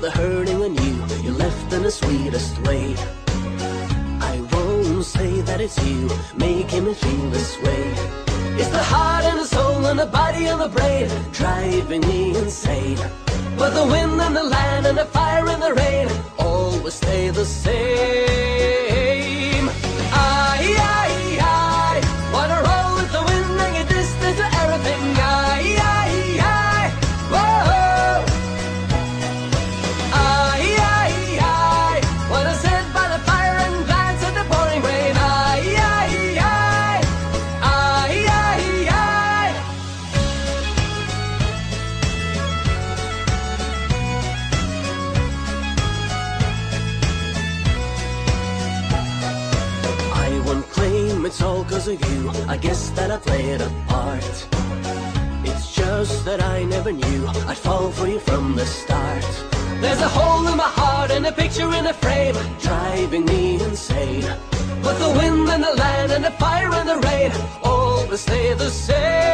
the hurting when you. You left in the sweetest way. I won't say that it's you making me feel this way. It's the heart and the soul and the body and the brain driving me insane. But the wind and the land and the fire and the rain always stay the same. It's all cause of you. I guess that I played a part. It's just that I never knew I'd fall for you from the start. There's a hole in my heart and a picture in a frame driving me insane. But the wind and the land and the fire and the rain always stay the same.